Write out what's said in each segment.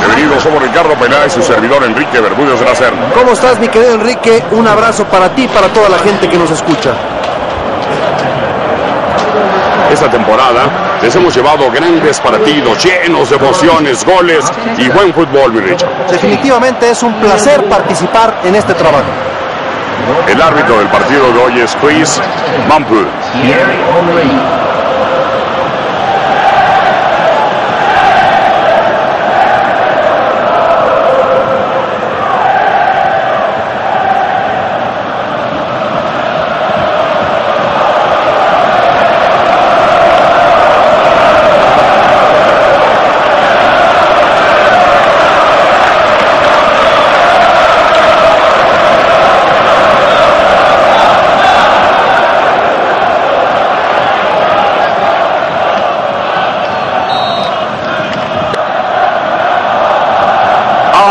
Bienvenidos, somos Ricardo Peláez y su servidor Enrique Bermúdez de la Serna. ¿Cómo estás, mi querido Enrique? Un abrazo para ti y para toda la gente que nos escucha. Esta temporada les hemos llevado grandes partidos llenos de emociones, goles y buen fútbol, mi Richard. Definitivamente es un placer participar en este trabajo. El árbitro del partido de hoy es Chris Mampu.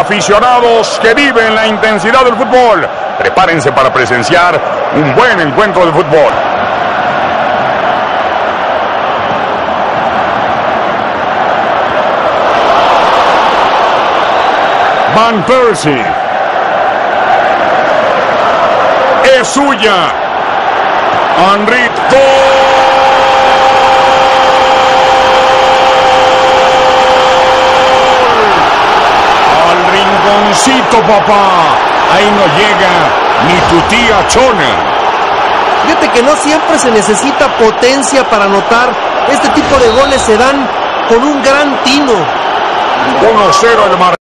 Aficionados que viven la intensidad del fútbol, prepárense para presenciar un buen encuentro de fútbol. Van Persie. Es suya. Henry rinconcito, papá. Ahí no llega ni tu tía Chona. Fíjate que no siempre se necesita potencia para anotar. Este tipo de goles se dan con un gran tino. 1-0 el mar.